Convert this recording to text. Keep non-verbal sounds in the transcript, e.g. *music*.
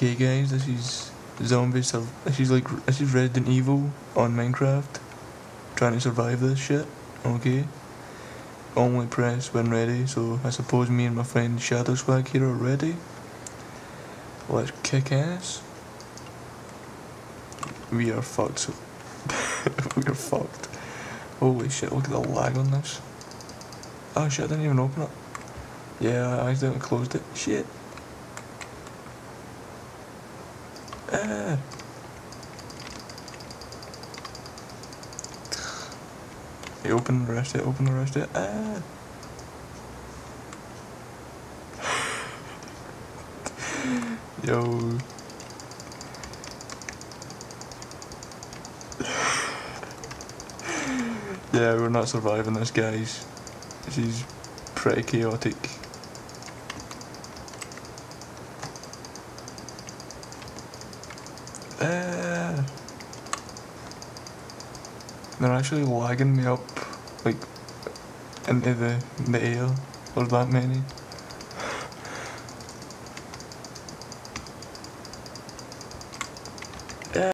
Okay guys, this is zombie sur- this is like this is Resident Evil on Minecraft. Trying to survive this shit. Okay. Only press when ready, so I suppose me and my friend Shadow Swag here are ready. Let's kick ass. We are fucked. So *laughs* we are fucked. Holy shit, look at the lag on this. Oh shit, I didn't even open it. Yeah, I accidentally closed it. Shit. Ah. Hey, open the rest of it, open the rest of it. Ah. Yo. *laughs* yeah, we're not surviving this, guys. This is pretty chaotic. Ah. They're actually lagging me up, like, into the, the air. There's that many.